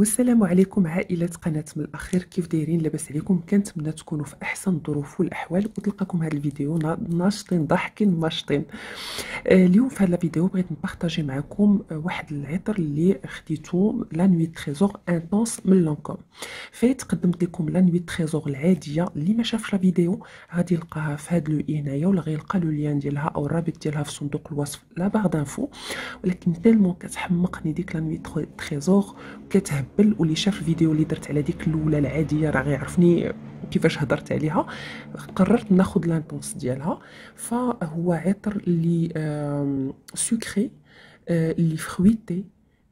والسلام عليكم عائلة قناة من الأخير كيف دايرين؟ لاباس عليكم. كنتمنى تكونوا في أحسن الظروف والأحوال. وتلقاكم هذا الفيديو ناشطين ضاحكين ماشطين. آه اليوم في هذا الفيديو بغيت ن partageي معكم آه واحد العطر اللي خديتو La Nuit Trésor Intense من Lancôme. فايت قدمت لكم La Nuit Trésor العادية اللي ما شافش الفيديو غادي يلقاها في هذا لو هنايا ولا غيلقى le lien ديالها أو الرابط ديالها في صندوق الوصف la barre d'info ولكن tellement كتحمقني ديك La Nuit Trésor كتهب قبل واللي شاف الفيديو اللي درت على ديك الأولى العادية راه غيعرفني كيفاش هضرت عليها قررت ناخذ l'intense ديالها. فهو عطر اللي sucré اللي fruité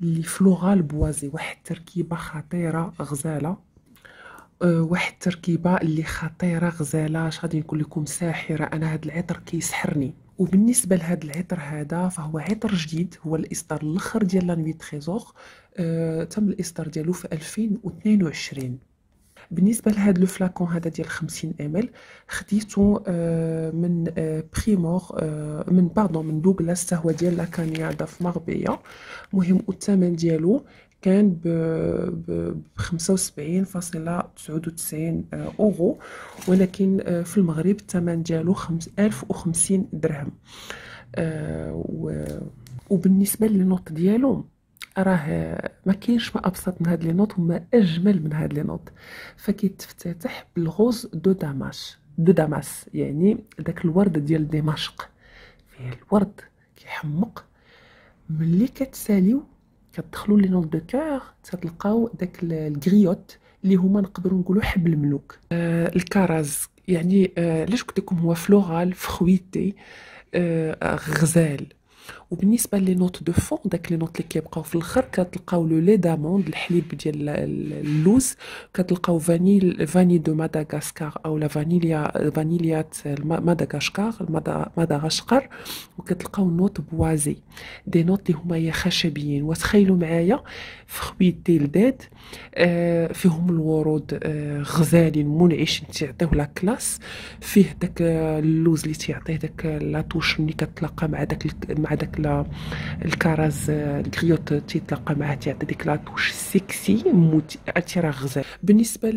اللي floral boisé واحد التركيبه خطيرة غزالة. واحد التركيبه اللي خطيرة غزالة اش غادي نقول لكم ساحرة. أنا هذا العطر كيسحرني. وبالنسبة لهذا العطر هذا فهو عطر جديد هو الإصدار الأخر ديال La Nuit Trésor آه تم الإصدار ديالو في 2022 بالنسبة لهذا لو فلاكون هذا ديال 50 إم خديته آه من آه بريمور آه من باردون من دوغلاس هو ديال لا كانيادا في مغربيه مهم الثمن ديالو كان ب 75.99 أورو. ولكن آه، في المغرب الثمن ديالو 1050 درهم. آه، وبالنسبة لل note ديالو راه ما كاينش ما أبسط من هاد les notes وما أجمل من هاد les notes. فكيتفتتح بال rose de Damas. de Damas يعني داك الورد ديال دمشق. فيه الورد كيحمق. ملي كتساليو كتدخلوا les notes de cœur تلقاو داك الكريوت اللي هما نقدروا نقولوا حب الملوك. آه الكراز يعني آه علاش قلت لكم هو floral fruité آه غزال. وبالنسبة les notes de fond داك les notes اللي كيبقاو في الآخر كتلقاو le lait d'amande الحليب ديال اللوز كتلقاو vanille vanille de ماداغاسكار أو لا فانيليا فانيليات ماداغاشكار ماداغاشقر وكتلقاو notes boisées. des notes اللي هما خشبيين. وتخيلوا معايا fruité لداد آه فيهم الورود آه غزالين منعشين تيعطيو la classe. فيه داك اللوز اللي تيعطيه داك la touche ملي كتلاقى مع داك مع داك لا الكراز الكريوت تيتلاقى معاه تيعطي ديك la touche sexy راه غزال. بالنسبة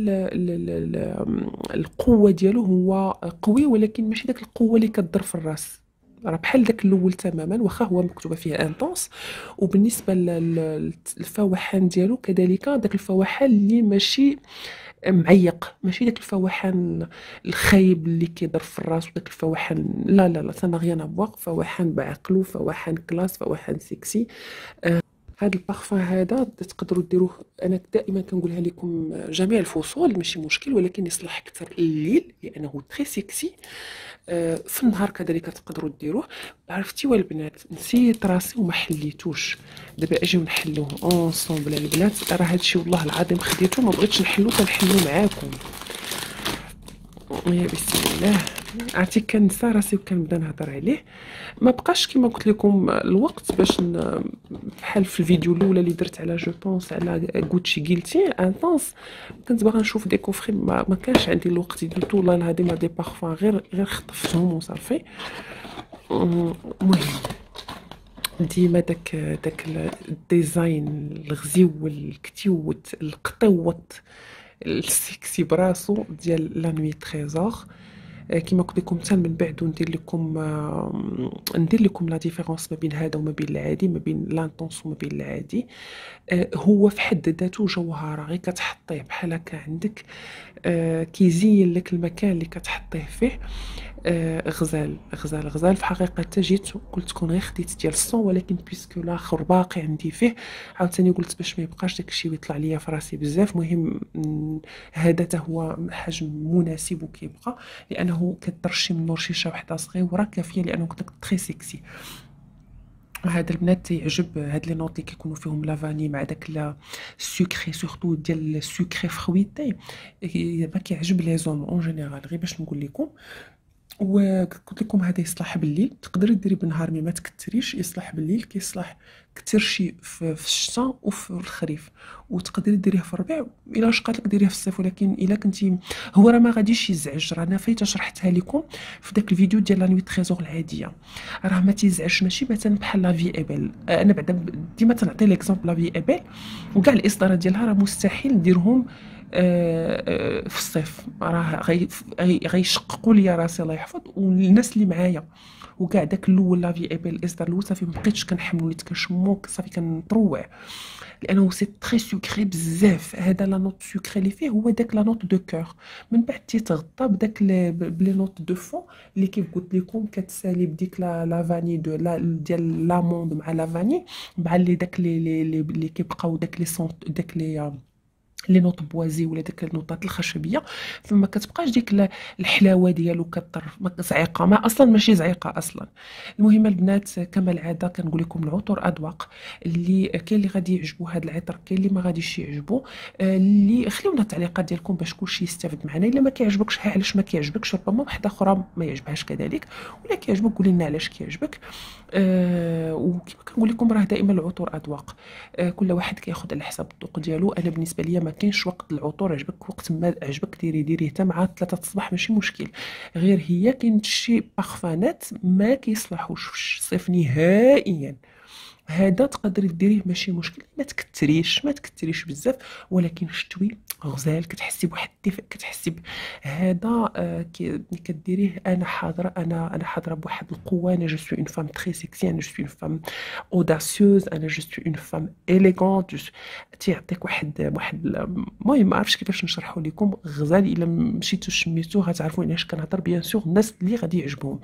للقوه ديالو هو قوي ولكن ماشي داك القوة اللي كضر في الراس. راه بحال داك الأول تماما واخا هو مكتوبة فيه intense وبالنسبة للفواحان ديالو كذلك داك الفواحان اللي ماشي معيق ماشي داك الفواحان الخايب اللي كيضر في الراس وداك الفواحان لا لا لا ça rien à voir فواحان بعقلو فواحان classe فواحان سيكسي. آه هذا البارفان هذا تقدروا ديروه أنا دائما كنقولها لكم جميع الفصول ماشي مشكل ولكن يصلح أكثر الليل لأنه très sexy آه في النهار كذلك تقدروا ديروه. عرفتي والبنات نسيت راسي وما حليتوش. دابا اجيو نحلوه ensemble البنات راه هادشي والله العظيم خديته ما بغيتش نحلو كنحلو معاكم. يا بسم الله. عرفتي كنسى راسي وكنبدا نهضر عليه. ما بقاش كما قلت لكم الوقت باش بحال في الفيديو الأولى اللي درت على je pense على غوتشي Guilty Intense كنت باغا نشوف des coffrets ما, ما كانش عندي الوقت درت والله العظيم des parfums غير غير خطفتهم وصافي المهم ديما داك داك ال design الغزيو والكتيوت القطوط السيكسي براسو ديال La Nuit Trésor كما قلت لكم حتى من بعد ندير لكم ندير لكم la différence ما بين هذا وما بين العادي ما بين l'intense وما بين العادي. هو في حد ذاته جوهرة غير كتحطيه بحال هكا عندك. كيزين لك المكان اللي كتحطيه فيه. آه غزال غزال غزال. في حقيقة حتى جيت قلت كون غير خديت ديال الصون ولكن puisque الآخر باقي عندي فيه. عاوتاني قلت باش ما يبقاش داكشي ويطلع ليا في راسي بزاف. مهم هذا حتى هو حجم مناسب وكيبقى لأنه كترشي منه رشيشه وحدة صغيرة كافية لأنه كتك très sexy هذا البنات تيعجب هاد les notes اللي كيكونوا فيهم la vanille مع داك la sucré surtout ديال ال sucré fruité ما كيعجب les hommes en général غير باش نقول لكم وقلت لكم هذا يصلح بالليل. تقدري ديري بالنهار mais ما تكثريش يصلح بالليل كيصلح كثير شي في الشتاء وفي الخريف. وتقدري ديريه في الربيع. إلا شقات لك ديريه في الصيف ولكن إلا كنتي هو راه ما غاديش يزعج. راه أنا فايته شرحتها لكم في داك الفيديو ديال La Nuit Trésor العادية. راه ما تيزعجش ماشي مثلا بحال La Vie Est Belle أنا بعدا ديما تنعطي l'exemple La Vie Est Belle وكاع الإصدارات ديالها راه مستحيل نديرهم في الصيف. راه غيشققوا لي راسي الله يحفظ. والناس اللي معايا وكاع داك الأول La Vie Est Belle الاصدار الأول صافي مبقيتش كنحمل وليت كنشمو صافي كنطروع لأنه c'est très sucré بزاف. هذا la note sucrée اللي فيه هو داك la note de cœur من بعد تيتغطى بداك ب les notes de fond اللي كيف قلت لكم كتسالي بديك la la vanille de la ديال l'amande مع la vanille مع اللي داك اللي اللي كيبقاو داك les senteurs داك les les notes boisées ولا داك النوطات الخشبية فما كتبقاش ديك الحلاوة ديالو كطر زعيقه ما أصلا ماشي زعيقة أصلا. المهم البنات كما العادة كنقول لكم العطور اذواق اللي كاين اللي غادي يعجبو هذا العطر كاين اللي ما غاديش يعجبو. اللي خليونا التعليقات ديالكم باش كلشي يستافد معنا. إلا ما كيعجبكش علاش ما كيعجبكش؟ ربما واحدة أخرى ما يعجبهاش كذلك. ولا كيعجبك قولي لنا علاش كيعجبك. أه وكما كنقول لكم راه دائما العطور اذواق أه كل واحد كياخذ على حساب الذوق ديالو. أنا بالنسبة ليا ما كاينش وقت العطور عجبك وقت ما عجبك ديري ديري حتى مع 3 الصباح ماشي مشكل. غير هي كاين شي بارفانات ما كيصلحوش في الصيف نهائيا. هذا تقدري ديريه ماشي مشكل ما تكثريش ما تكثريش بزاف ولكن شتوي غزال كتحسي بواحد الدفء كتحسي هذا آه كديريه أنا حاضرة أنا أنا حاضرة بواحد القوة أنا je suis une femme très sexy أنا je suis une femme audacieuse أنا je suis une femme élégante تيعطيك واحد واحد المهم ما عرفتش كيفاش نشرحوا لكم. غزال إلا مشيتو شميتو غتعرفوا علاش كنهضر bien sûr الناس اللي غادي يعجبهم.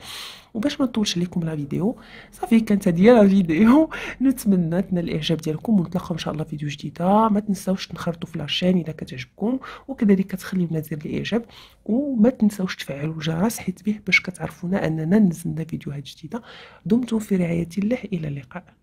وباش ما نطولش عليكم لا فيديو صافي كانت هذه لا فيديو. نتمنى تنال الإعجاب ديالكم ونتلاقاو إن شاء الله فيديو جديدة. ما تنساوش تنخرطوا في لاشين إذا كتعجبكم وكذلك تخليونا زر الإعجاب. وما تنساوش تفعلوا الجرس حيت به باش كتعرفونا أننا نزلنا فيديوهات جديدة. دمتم في رعاية الله إلى اللقاء.